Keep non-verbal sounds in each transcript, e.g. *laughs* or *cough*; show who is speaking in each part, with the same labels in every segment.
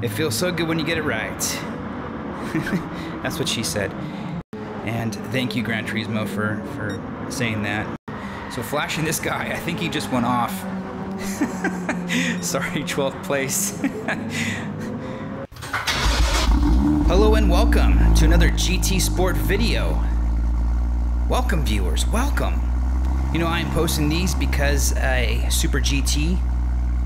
Speaker 1: It feels so good when you get it right. *laughs* That's what she said. And thank you, Gran Turismo, for, for saying that. So flashing this guy, I think he just went off. *laughs* Sorry, 12th place. *laughs* Hello and welcome to another GT Sport video. Welcome viewers, welcome. You know, I'm posting these because a Super GT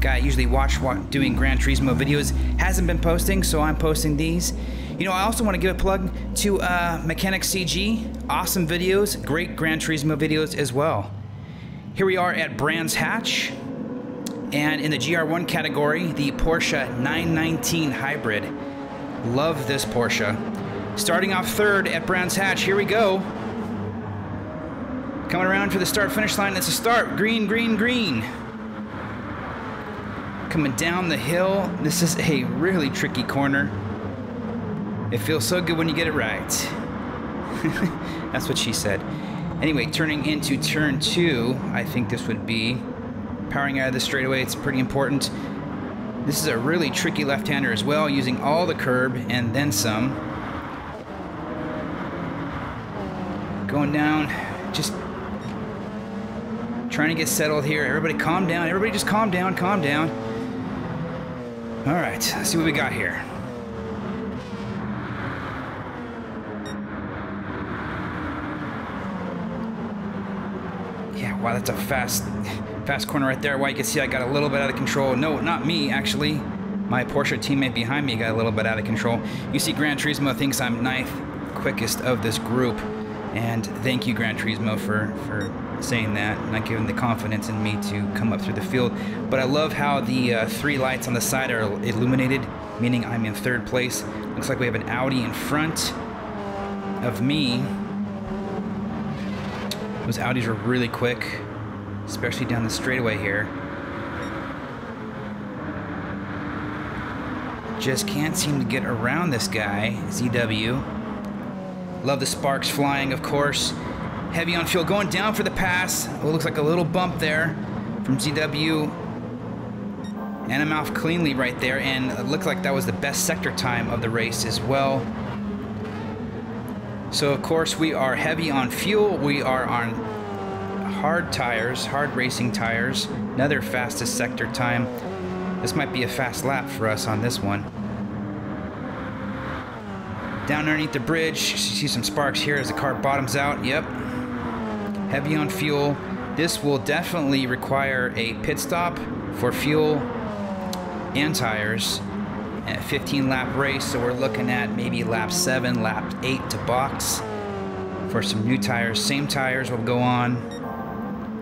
Speaker 1: guy I usually watch what doing Gran Turismo videos hasn't been posting, so I'm posting these. You know, I also want to give a plug to uh, Mechanic CG. Awesome videos, great Gran Turismo videos as well. Here we are at Brands Hatch, and in the GR1 category, the Porsche 919 Hybrid. Love this Porsche. Starting off third at Brands Hatch, here we go. Coming around for the start finish line, it's a start. Green, green, green. Coming down the hill, this is a really tricky corner. It feels so good when you get it right. *laughs* That's what she said. Anyway, turning into turn two, I think this would be powering out of the straightaway. It's pretty important. This is a really tricky left-hander as well, using all the curb and then some. Going down, just trying to get settled here. Everybody calm down. Everybody just calm down, calm down. All right, let's see what we got here. Yeah, wow, that's a fast, fast corner right there. Why you can see I got a little bit out of control. No, not me, actually. My Porsche teammate behind me got a little bit out of control. You see Gran Turismo thinks I'm ninth quickest of this group. And thank you, Gran Turismo, for, for saying that, not giving the confidence in me to come up through the field. But I love how the uh, three lights on the side are illuminated, meaning I'm in third place. Looks like we have an Audi in front of me. Those Audis are really quick, especially down the straightaway here. Just can't seem to get around this guy, ZW. Love the sparks flying, of course. Heavy on fuel, going down for the pass. Oh, looks like a little bump there from ZW. And I'm off cleanly right there, and it looked like that was the best sector time of the race as well. So of course we are heavy on fuel. We are on hard tires, hard racing tires. Another fastest sector time. This might be a fast lap for us on this one. Down underneath the bridge, you see some sparks here as the car bottoms out. Yep, heavy on fuel. This will definitely require a pit stop for fuel and tires. a 15 lap race, so we're looking at maybe lap 7, lap 8 to box for some new tires. Same tires will go on.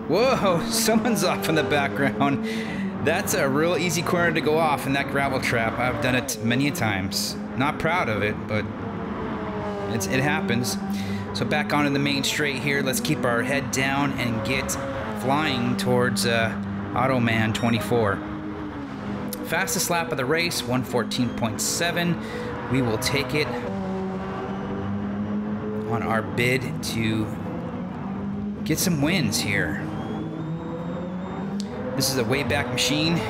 Speaker 1: Whoa, *laughs* someone's off in the background. That's a real easy corner to go off in that gravel trap. I've done it many times. Not proud of it, but it happens. So back onto the main straight here. Let's keep our head down and get flying towards uh, Automan 24. Fastest lap of the race, 114.7. We will take it on our bid to get some wins here. This is a Wayback Machine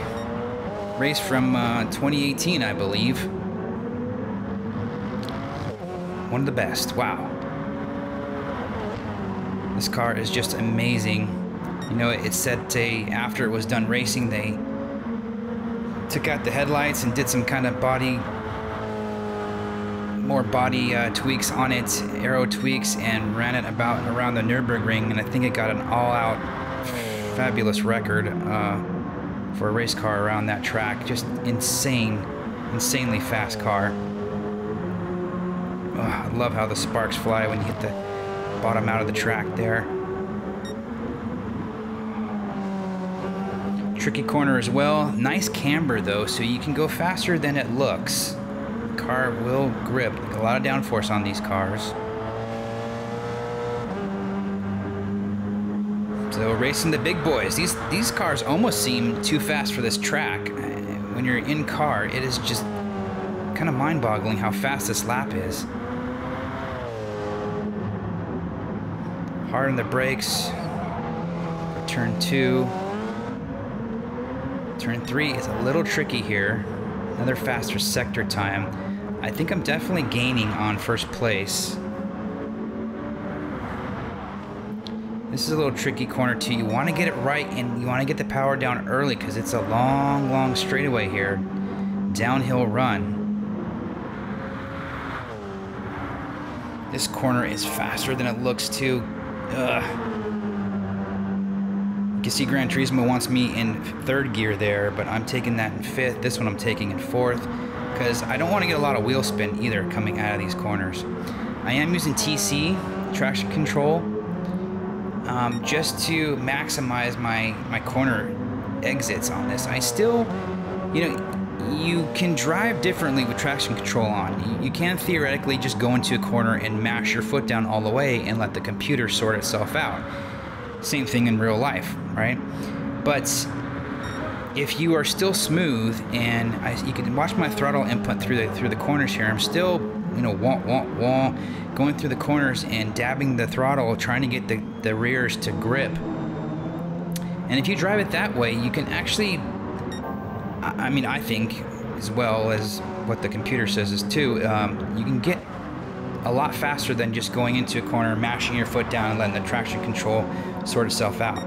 Speaker 1: race from uh, 2018, I believe. One of the best. Wow. This car is just amazing. You know, it said they, after it was done racing, they took out the headlights and did some kind of body, more body uh, tweaks on it, aero tweaks, and ran it about around the Nürburgring, and I think it got an all-out fabulous record uh, for a race car around that track. Just insane, insanely fast car. Oh, I love how the sparks fly when you hit the bottom out of the track there. Tricky corner as well. Nice camber though, so you can go faster than it looks. Car will grip. A lot of downforce on these cars. So racing the big boys. These these cars almost seem too fast for this track. When you're in car, it is just kind of mind-boggling how fast this lap is. Hard on the brakes. Turn two. Turn three is a little tricky here. another faster sector time. I think I'm definitely gaining on first place. This is a little tricky corner too. You want to get it right and you want to get the power down early because it's a long, long straightaway here. Downhill run. This corner is faster than it looks too. Ugh. You can see Gran Turismo wants me in third gear there, but I'm taking that in fifth. This one I'm taking in fourth because I don't want to get a lot of wheel spin either coming out of these corners. I am using TC, traction control, um, just to maximize my, my corner exits on this. I still, you know, you can drive differently with traction control on. You can theoretically just go into a corner and mash your foot down all the way and let the computer sort itself out. Same thing in real life, right? But if you are still smooth and I, you can watch my throttle input through the through the corners here, I'm still you know wah wah wah going through the corners and dabbing the throttle, trying to get the, the rears to grip. And if you drive it that way, you can actually I mean, I think, as well as what the computer says is too, um, you can get a lot faster than just going into a corner, mashing your foot down, and letting the traction control sort itself out.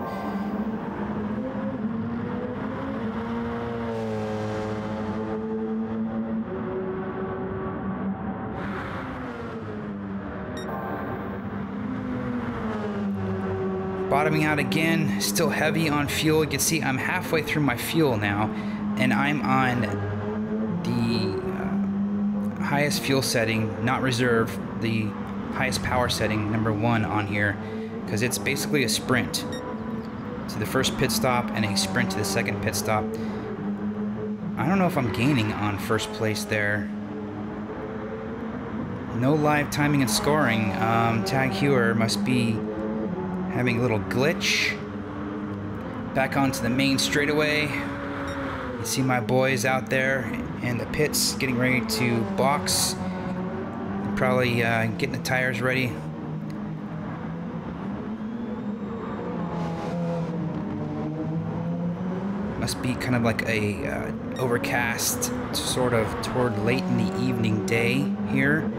Speaker 1: Bottoming out again, still heavy on fuel. You can see I'm halfway through my fuel now and I'm on highest fuel setting, not reserve, the highest power setting, number one on here, because it's basically a sprint to the first pit stop and a sprint to the second pit stop. I don't know if I'm gaining on first place there. No live timing and scoring. Um, Tag Heuer must be having a little glitch. Back onto the main straightaway. You see my boys out there in the pits getting ready to box. Probably uh, getting the tires ready. Must be kind of like a uh, overcast, sort of toward late in the evening day here.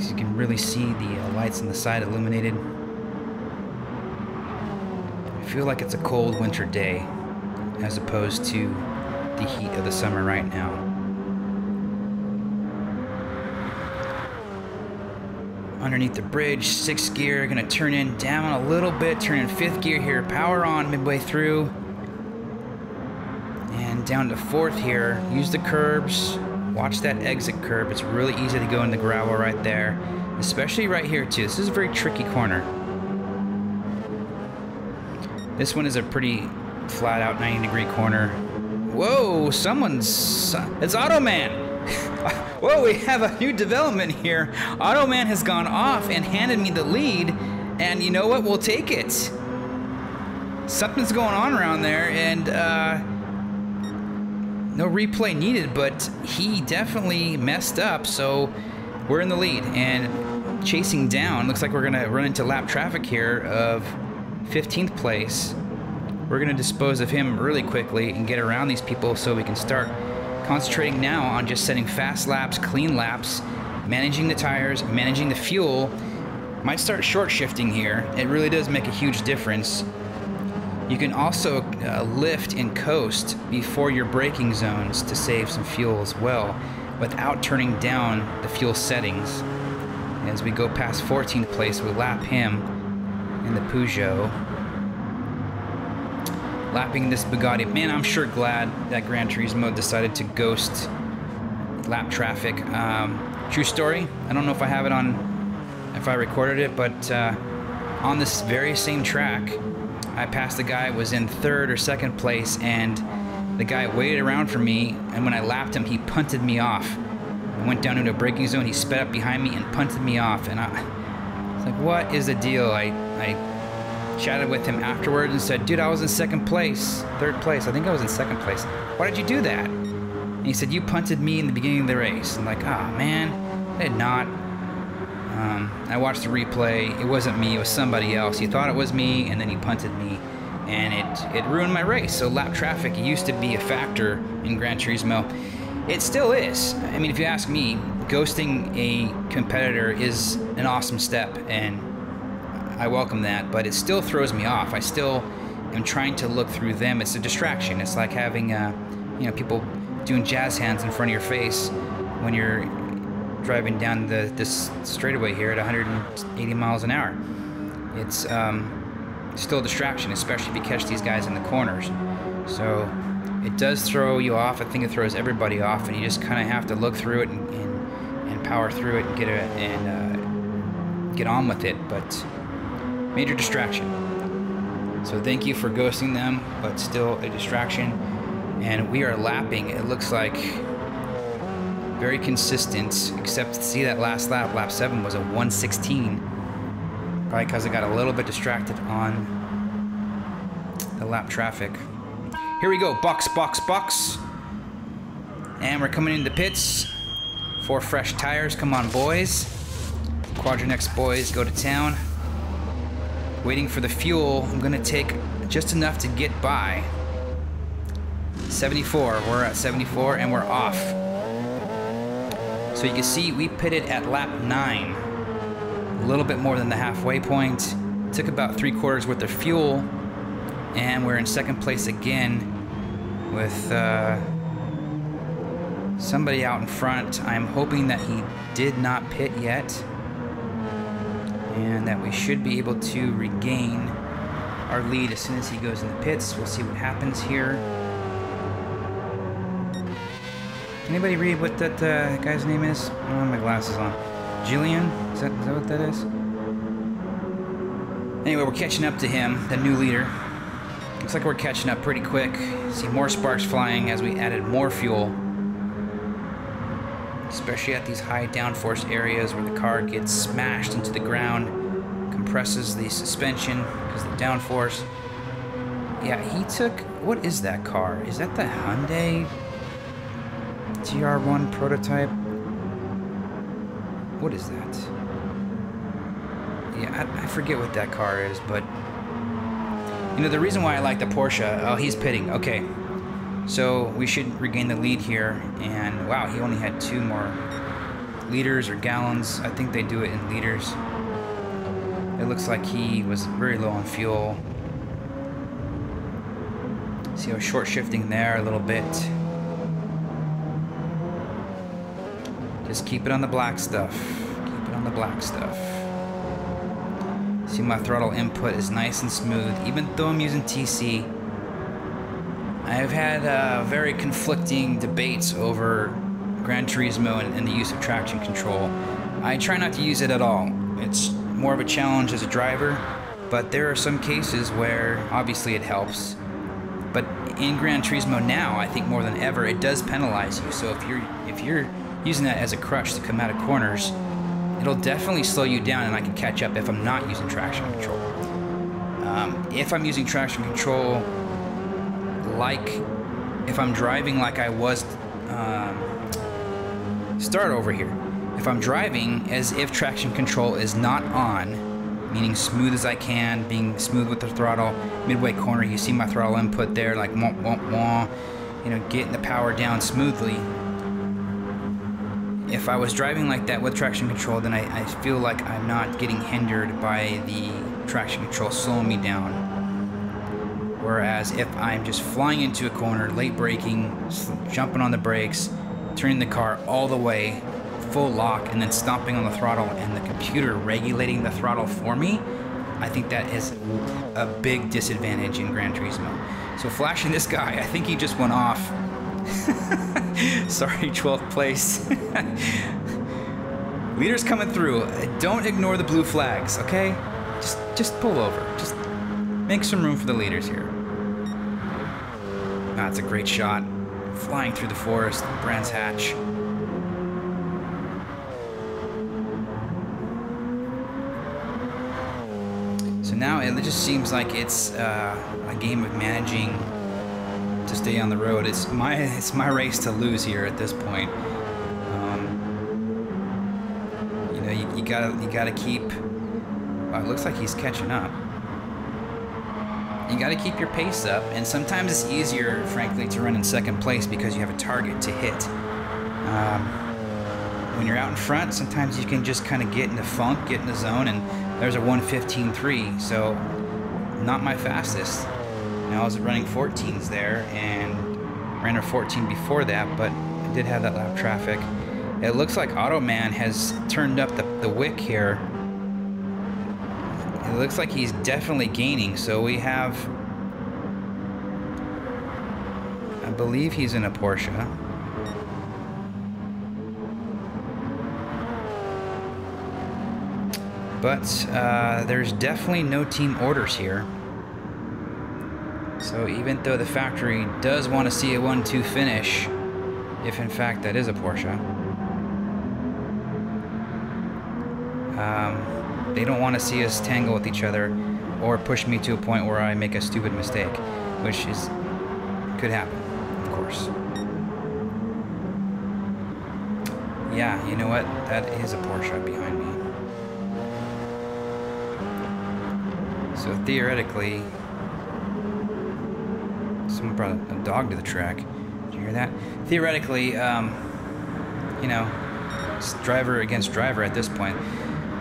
Speaker 1: So you can really see the uh, lights on the side illuminated. I feel like it's a cold winter day as opposed to the heat of the summer right now. Underneath the bridge, sixth gear, gonna turn in down a little bit, turn in fifth gear here, power on midway through. And down to fourth here, use the curbs, watch that exit curb. It's really easy to go in the gravel right there, especially right here too. This is a very tricky corner. This one is a pretty flat out 90 degree corner. Whoa, someone's... It's Automan! *laughs* Whoa, we have a new development here. Automan has gone off and handed me the lead, and you know what? We'll take it. Something's going on around there, and uh, no replay needed, but he definitely messed up, so we're in the lead. And chasing down, looks like we're going to run into lap traffic here of 15th place. We're going to dispose of him really quickly and get around these people so we can start concentrating now on just setting fast laps, clean laps, managing the tires, managing the fuel. Might start short shifting here. It really does make a huge difference. You can also uh, lift and coast before your braking zones to save some fuel as well without turning down the fuel settings. As we go past 14th place, we lap him in the Peugeot lapping this Bugatti. Man, I'm sure glad that Gran Turismo decided to ghost lap traffic. Um, true story. I don't know if I have it on, if I recorded it, but uh, on this very same track, I passed a guy was in third or second place, and the guy waited around for me, and when I lapped him, he punted me off. I went down into a braking zone, he sped up behind me and punted me off, and I was like, what is the deal? I, I chatted with him afterwards and said, dude, I was in second place, third place. I think I was in second place. Why did you do that? And he said, you punted me in the beginning of the race. I'm like, oh, man, I did not. Um, I watched the replay. It wasn't me. It was somebody else. He thought it was me, and then he punted me, and it it ruined my race. So lap traffic used to be a factor in Gran Turismo. It still is. I mean, if you ask me, ghosting a competitor is an awesome step, and I welcome that, but it still throws me off. I still am trying to look through them. It's a distraction. It's like having, uh, you know, people doing jazz hands in front of your face when you're driving down the this straightaway here at 180 miles an hour. It's um, still a distraction, especially if you catch these guys in the corners. So it does throw you off. I think it throws everybody off, and you just kind of have to look through it and, and, and, power through it and get it and uh, get on with it. But major distraction. So thank you for ghosting them, but still a distraction. And we are lapping. It looks like very consistent, except to see that last lap, lap seven, was a 116. Probably because I got a little bit distracted on the lap traffic. Here we go, box, box, box. And we're coming into pits. Four fresh tires, come on boys. QuadrantX boys go to town. Waiting for the fuel, I'm gonna take just enough to get by. 74, we're at 74 and we're off. So you can see we pitted at lap 9. A little bit more than the halfway point. Took about three quarters worth of fuel. And we're in second place again with uh, somebody out in front. I'm hoping that he did not pit yet. And that we should be able to regain our lead as soon as he goes in the pits. We'll see what happens here. Anybody read what that uh, guy's name is? I have my glasses on. Jillian? Is that, is that what that is? Anyway, we're catching up to him, the new leader. Looks like we're catching up pretty quick. See more sparks flying as we added more fuel. Especially at these high downforce areas where the car gets smashed into the ground, compresses the suspension because of the downforce. Yeah, he took... What is that car? Is that the Hyundai TR1 prototype. What is that? Yeah, I, I, forget what that car is, but you know the reason why I like the Porsche. Oh, he's pitting. Okay, so we should regain the lead here. And wow, he only had two more liters or gallons. I think they do it in liters. It looks like he was very low on fuel. See how short shifting there a little bit. Just keep it on the black stuff. Keep it on the black stuff. See my throttle input is nice and smooth, even though I'm using TC. I've had uh, very conflicting debates over Gran Turismo and, and the use of traction control. I try not to use it at all. It's more of a challenge as a driver, but there are some cases where obviously it helps. But in Gran Turismo now, I think more than ever, it does penalize you. So if you're if you're using that as a crutch to come out of corners, it'll definitely slow you down and I can catch up if I'm not using traction control. Um, if I'm using traction control, like if I'm driving like I was, um, start over here. If I'm driving as if traction control is not on, meaning smooth as I can, being smooth with the throttle, midway corner, you see my throttle input there, like wah, wah, wah, you know, getting the power down smoothly, if I was driving like that with traction control, then I, I feel like I'm not getting hindered by the traction control slowing me down. Whereas if I'm just flying into a corner, late braking, jumping on the brakes, turning the car all the way, full lock, and then stomping on the throttle, and the computer regulating the throttle for me, I think that is a big disadvantage in Gran Turismo. So flashing this guy, I think he just went off *laughs* Sorry, 12th place. *laughs* Leaders coming through. Don't ignore the blue flags, okay? Just just pull over. Just make some room for the leaders here. That's a great shot. Flying through the forest, Brands Hatch. So now it just seems like it's uh, a game of managing to stay on the road. It's my *laughs* it's my race to lose here at this point. Um, you know, you, you, gotta you gotta keep. Well, it looks like he's catching up. You gotta keep your pace up, and sometimes it's easier, frankly, to run in second place because you have a target to hit. Um, when you're out in front, sometimes you can just kind of get in the funk, get in the zone, and there's a 115.3. So, not my fastest. Now I was running 14s there and ran a 14 before that, but I did have that lap traffic. It looks like Automan has turned up the, the wick here. It looks like he's definitely gaining, so we have... I believe he's in a Porsche. But uh, there's definitely no team orders here. So even though the factory does want to see a 1-2 finish, if in fact that is a Porsche, um, they don't want to see us tangle with each other or push me to a point where I make a stupid mistake, which is could happen, of course. Yeah, you know what? That is a Porsche behind me. So theoretically, someone brought a dog to the track. Did you hear that? Theoretically, um, you know, driver against driver at this point.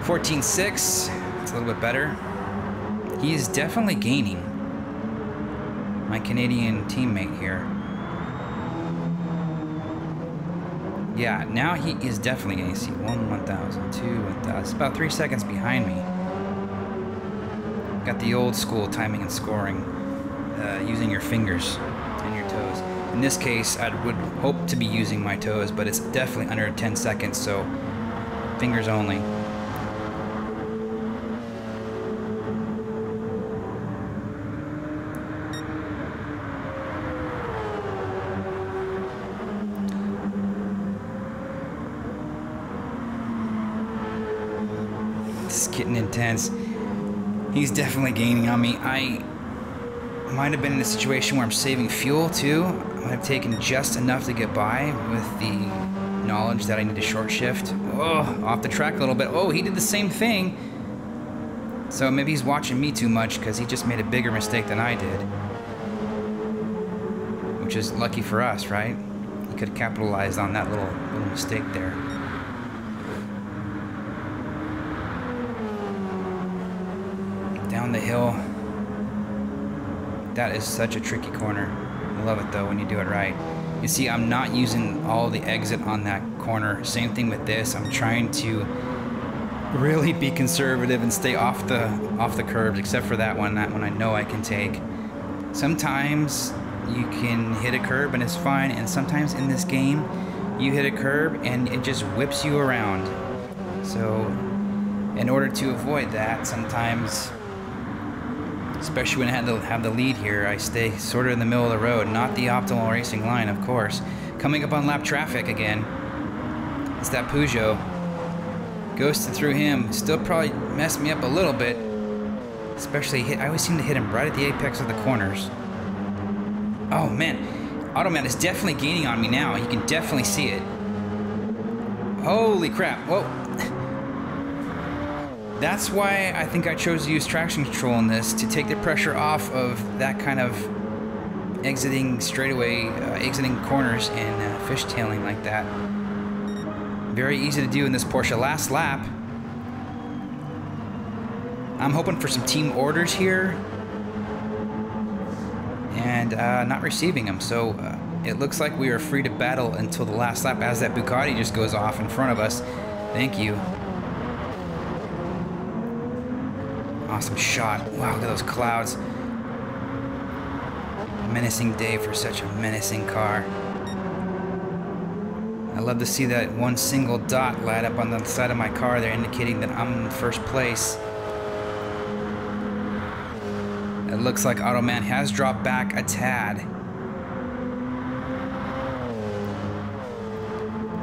Speaker 1: 14-6, it's a little bit better. He is definitely gaining. My Canadian teammate here. Yeah, now he is definitely gaining. See, 1, 1,000, 2, 1,000. It's about 3 seconds behind me. Got the old school timing and scoring, uh, using your fingers and your toes. In this case, I would hope to be using my toes, but it's definitely under 10 seconds, so fingers only. It's He's definitely gaining on me. I might have been in a situation where I'm saving fuel too. I might have taken just enough to get by with the knowledge that I need to short shift. Oh, off the track a little bit. Oh, he did the same thing. So maybe he's watching me too much because he just made a bigger mistake than I did. Which is lucky for us, right? He could have capitalized on that little, little mistake there. The hill. That is such a tricky corner. I love it though when you do it right. You see, I'm not using all the exit on that corner. Same thing with this. I'm trying to really be conservative and stay off the off the curbs, except for that one. That one I know I can take. Sometimes you can hit a curb and it's fine, and sometimes in this game, you hit a curb and it just whips you around. So, in order to avoid that, sometimes especially when I had to have the lead here, I stay sort of in the middle of the road, not the optimal racing line, of course. Coming up on lap traffic again. It's that Peugeot. Ghosted through him. Still probably messed me up a little bit. Especially hit, I always seem to hit him right at the apex of the corners. Oh man, Automan is definitely gaining on me now. You can definitely see it. Holy crap, whoa. That's why I think I chose to use traction control in this, to take the pressure off of that kind of exiting straightaway, uh, exiting corners and uh, fishtailing like that. Very easy to do in this Porsche. Last lap. I'm hoping for some team orders here. And uh, not receiving them. So uh, it looks like we are free to battle until the last lap as that Bugatti just goes off in front of us. Thank you. Awesome shot. Wow, look at those clouds. Menacing day for such a menacing car. I love to see that one single dot light up on the side of my car there indicating that I'm in first place. It looks like Automan has dropped back a tad.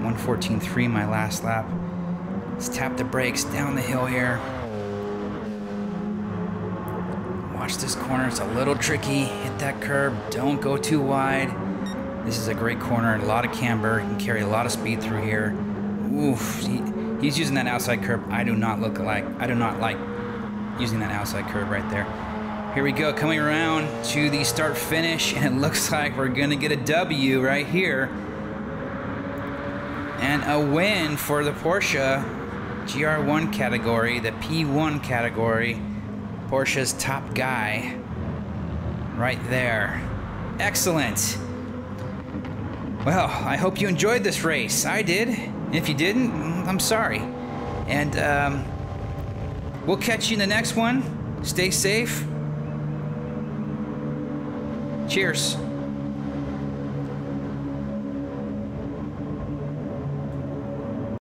Speaker 1: 114.3 my last lap. Let's tap the brakes down the hill here. This corner, it's a little tricky. Hit that curb, don't go too wide. This is a great corner, a lot of camber. You can carry a lot of speed through here. Oof, he, he's using that outside curb. I do not look like, I do not like using that outside curb right there. Here we go, coming around to the start finish, and it *laughs* looks like we're gonna get a W right here. And a win for the Porsche GR1 category, the P1 category. Porsche's top guy. Right there. Excellent. Well, I hope you enjoyed this race. I did. If you didn't, I'm sorry. And um, we'll catch you in the next one. Stay safe. Cheers.